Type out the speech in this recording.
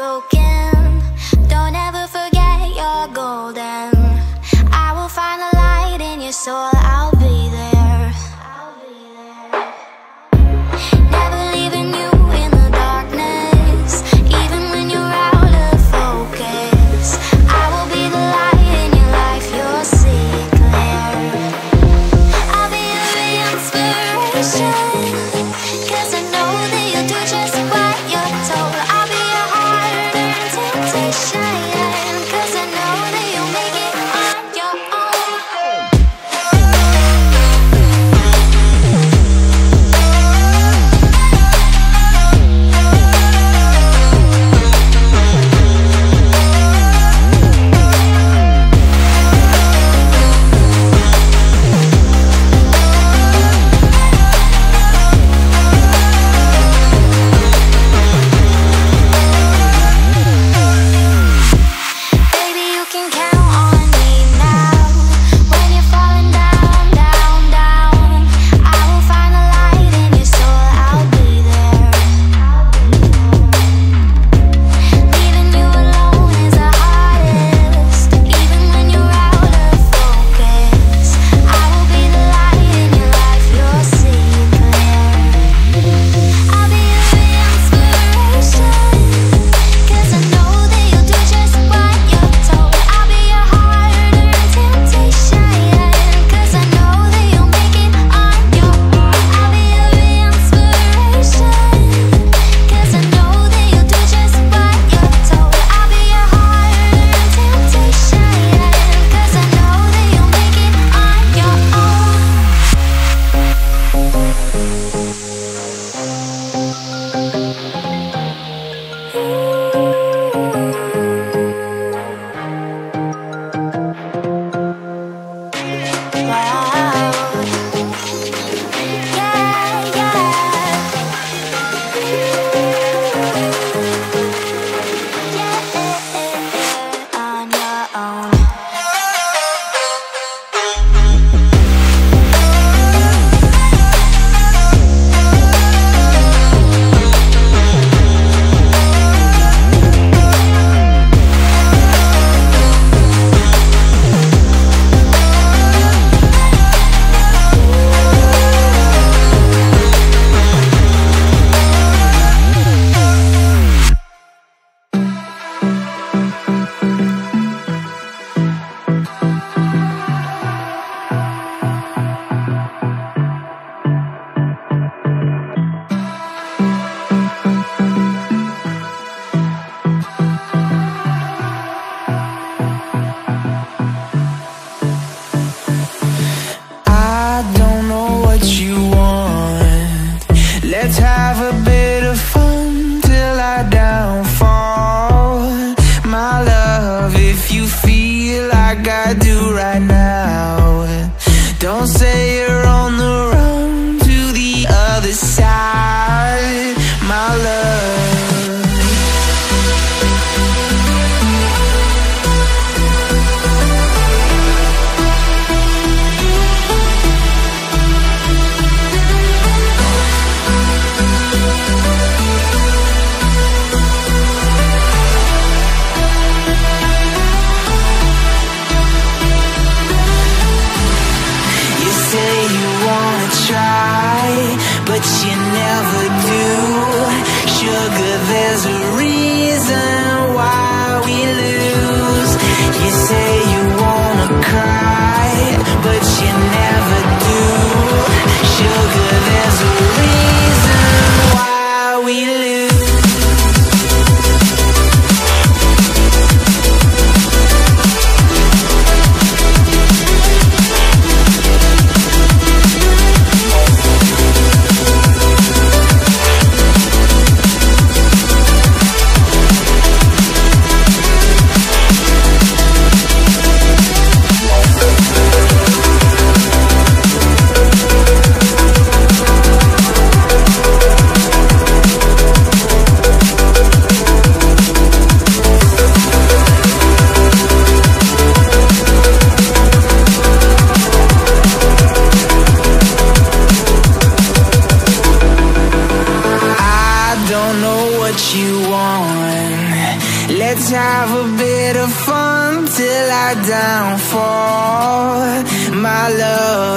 broken. Don't ever forget you're golden. I will find the light in your soul. I'll be there. Never leaving you in the darkness. Even when you're out of focus I will be the light in your life. You'll see clear I'll be your inspiration. I do right now misery